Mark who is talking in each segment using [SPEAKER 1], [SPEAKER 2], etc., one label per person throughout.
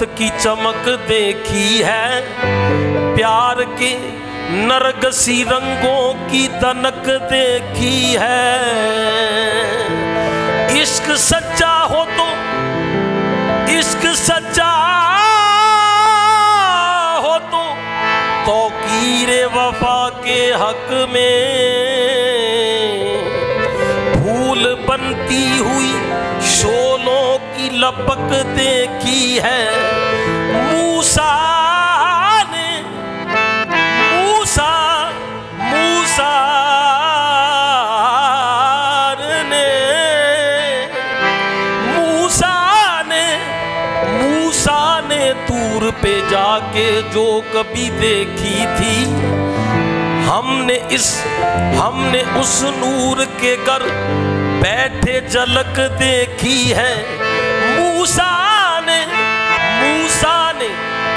[SPEAKER 1] मोहब्बत की चमक देखी है। प्यार के नरगसी रंगों की तनक देखी है। इश्क सच्चा हो तो इश्क सच्चा हो तो कीरे वफा के हक में। फूल बनती हुई की लपक देखी है। मूसा ने, मूसा मूसा ने मूसा ने मूसा ने दूर पे जाके जो कभी देखी थी, हमने इस, हमने उस नूर के घर बैठे झलक देखी है। मूसा ने मूसा ने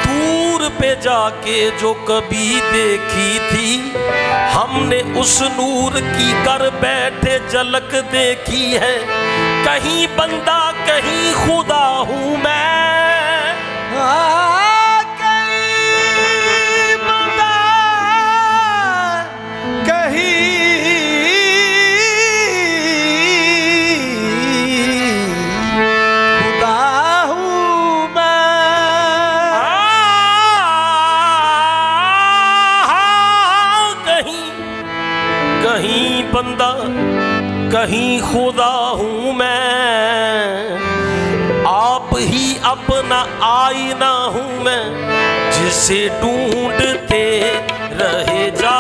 [SPEAKER 1] दूर पे जाके जो कभी देखी थी, हमने उस नूर की कर बैठे झलक देखी है। कहीं बंदा, कहीं खुदा हूँ मैं।
[SPEAKER 2] कहीं बंदा, कहीं खुदा हूँ मैं।
[SPEAKER 1] आप ही अपना आईना हूँ मैं, जिसे ढूंढते रहे जा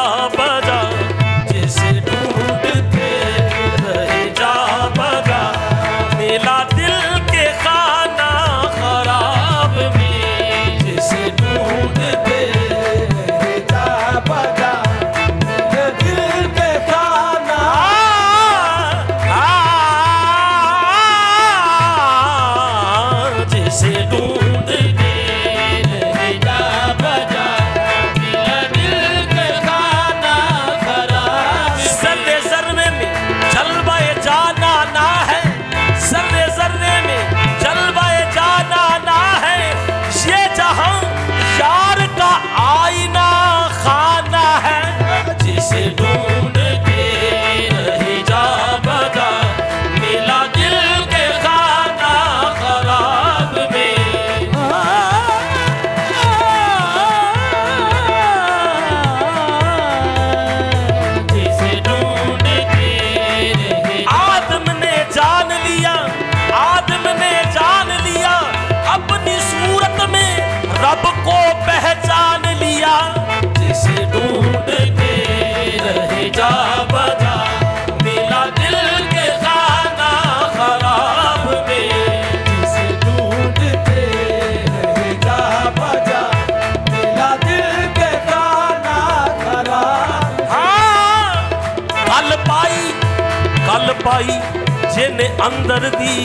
[SPEAKER 1] जेने अंदर दी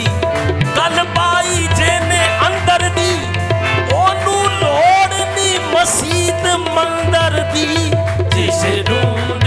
[SPEAKER 1] कल पाई जेने अंदर दी ओनू लोड़ नी मसीत मंदर दी जिसे ढूंढ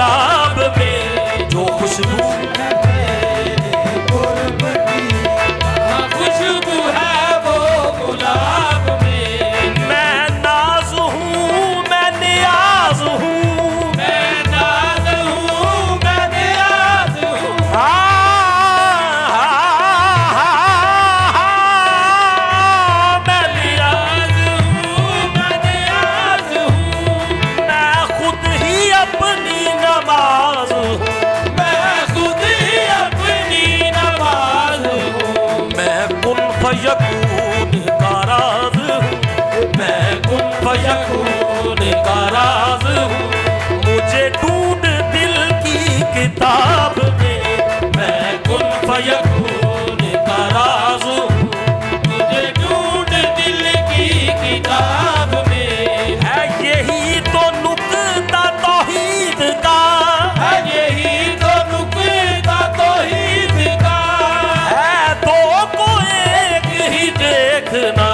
[SPEAKER 1] गुलाब में जो खुशबू नाज हूँ मुझे ढूंढ दिल की किताब में। मैं कुल फयकून का राज हूँ मुझे ढूंढ दिल की किताब में। है यही तो नुकता तोहीद का। है यही तो नुकता तोहीद का। है तो को एक ही देखना।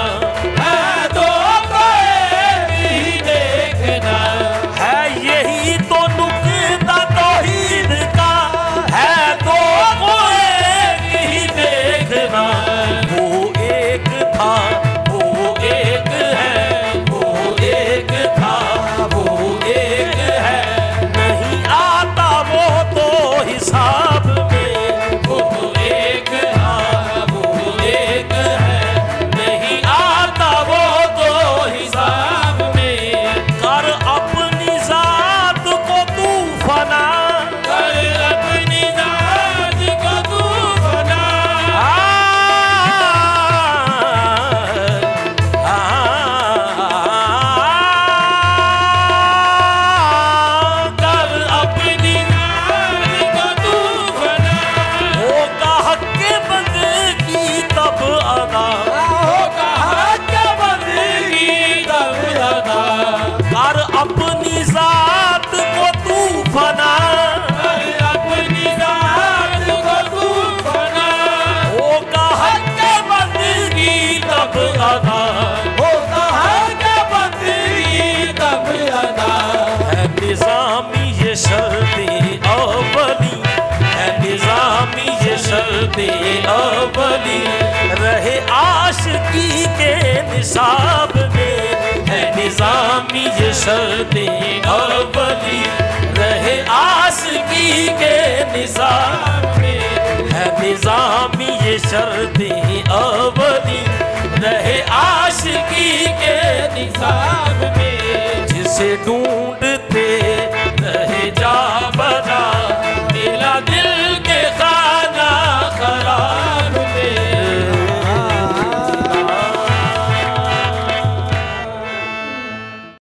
[SPEAKER 1] दे अबली रहे आशिकी के निसाब में। है निजामी ये सदे अबली रहे आशिकी के निसाब में। है निजामी ये शर्ते अबली रहे आशिकी के निसाब में। जिसे ढूंढते रहे जाब